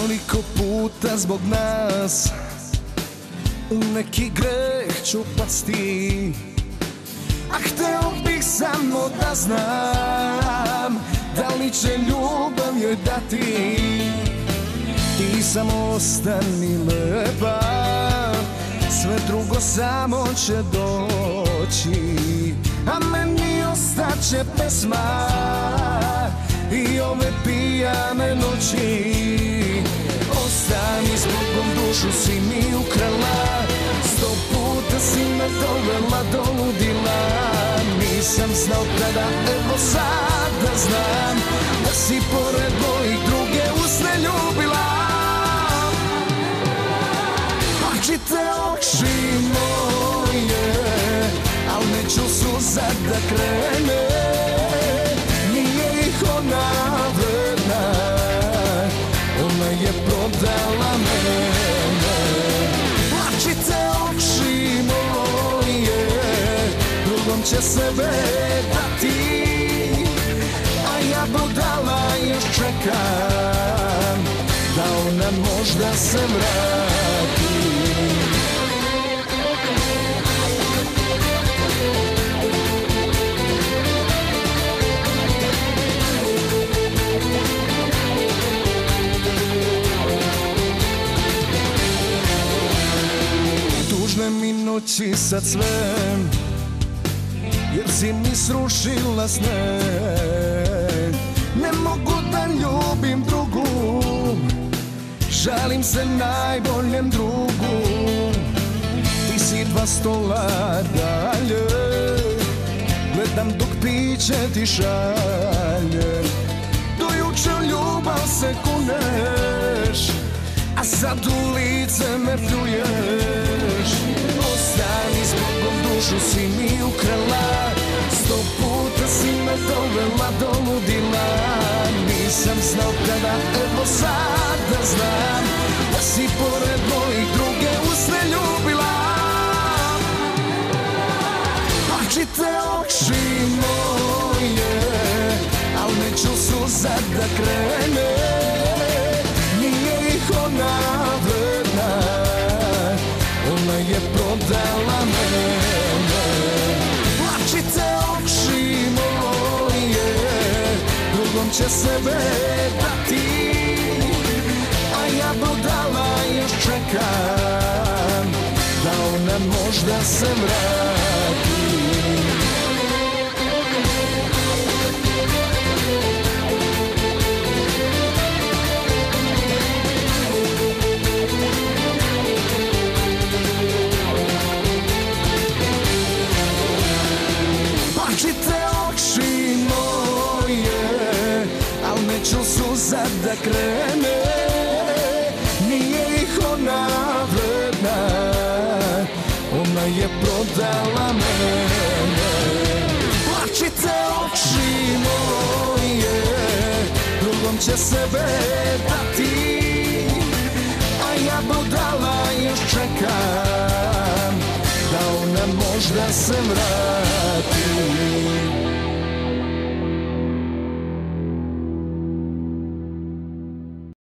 Koliko puta zbog nas. U neki greh ću pasti A hteo bih samo da znam Da li će ljubav joj dati. Ti samo ostani lepa Sve drugo samo će doći A meni ostaće pesma I ove pijane noći Bogom dušu si mi ukrala Sto puta si me dovela do ludila. Nisam znao tada, evo sada znam Da si pored mojih druge usne ljubila. Očite oči moje Al neću suza da krene. Nije ih ona vredna Ona je prodala mene Drugom će sebe dati A ja budala još čekam Da ona možda se vrati. Tužne mi noći sad sve Jer si mi srušila sne. Ne mogu da ljubim drugu. Žalim se najboljem drugu. Ti si dva stola dalje. Gledam dok piće ti šalje. Do juče ljubav se kuneš A sad u lice me pljuješ ludila Nisam znao kada, evo sada znam Da si pored mojih druge usne ljubila. Očite oči moje Al neću suza da krene. Nije ih ona vredna Ona je prodala mene Drugom će sebe dati A ja budala još čekam Da ona možda se vrati. Plačite oči suza da krene Nije ih ona vredna. Ona je prodala mene Plačite oči moje Drugom će sebe dati A ja budala još čekam Da ona možda se vrati